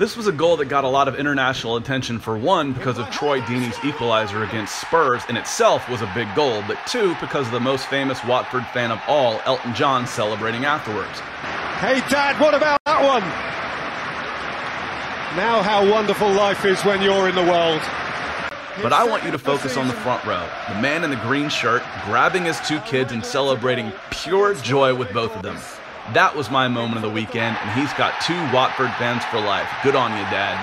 This was a goal that got a lot of international attention for one, because of Troy Deeney's equalizer against Spurs in itself was a big goal, but two, because of the most famous Watford fan of all, Elton John, celebrating afterwards. Hey, Dad, what about that one? Now, how wonderful life is when you're in the world. But I want you to focus on the front row. The man in the green shirt grabbing his two kids and celebrating pure joy with both of them. That was my moment of the weekend, and he's got two Watford fans for life. Good on you, Dad.